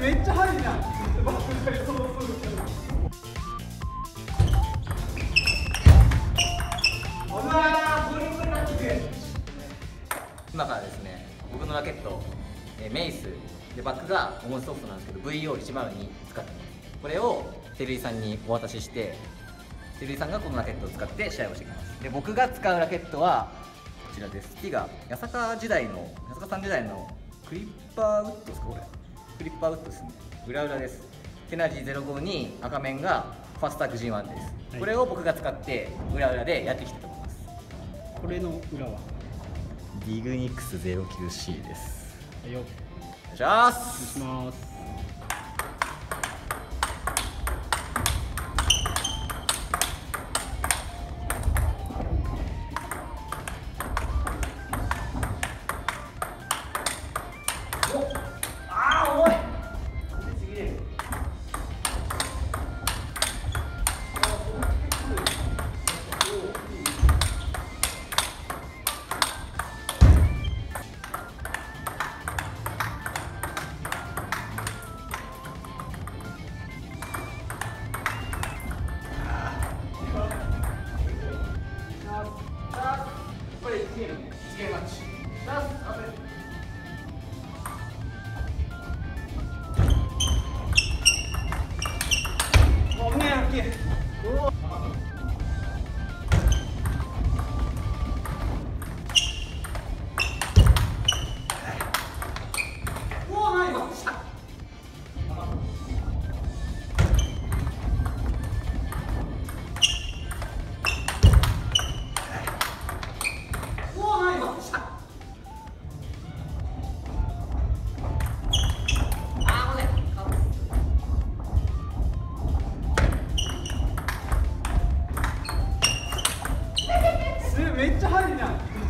めっちゃ入ハリん。今からですね僕のラケットメイスでバックがオムソフトなんですけど VO102 使ってます。これを照井さんにお渡しして照井さんがこのラケットを使って試合をしていきます。で僕が使うラケットはこちらです。木が八坂時代の八坂さん時代のクリッパーウッドですかこれ。クリッパーウッドですね。裏裏です。テナジー05に赤面がファスターク G1 です、はい。これを僕が使って裏裏でやっていきたいと思います。これの裏は？ディグニックス 09C です。はいよ。お願いしまお願いす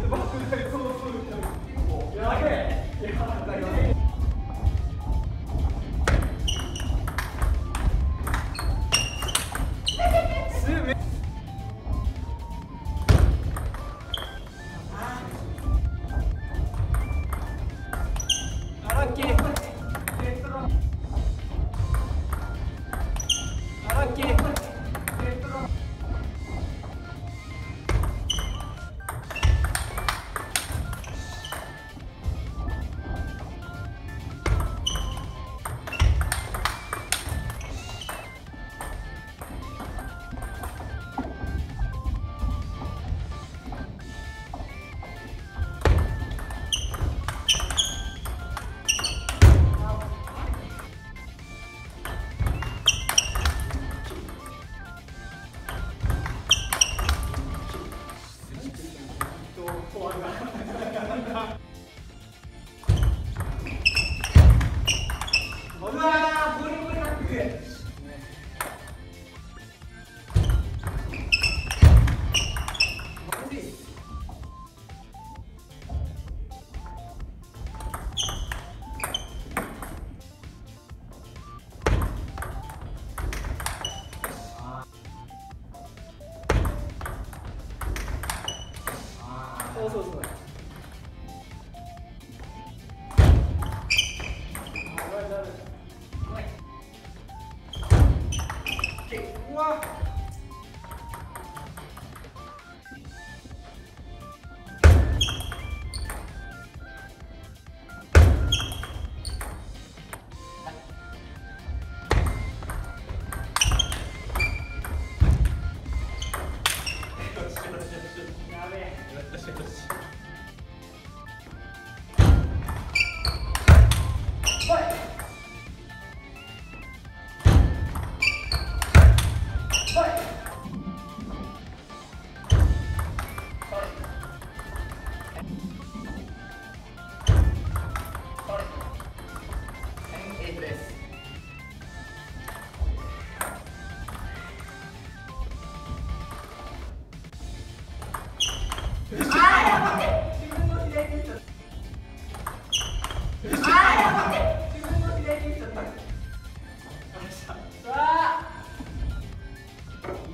じゃうそうそうそう。うわエ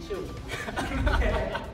しよう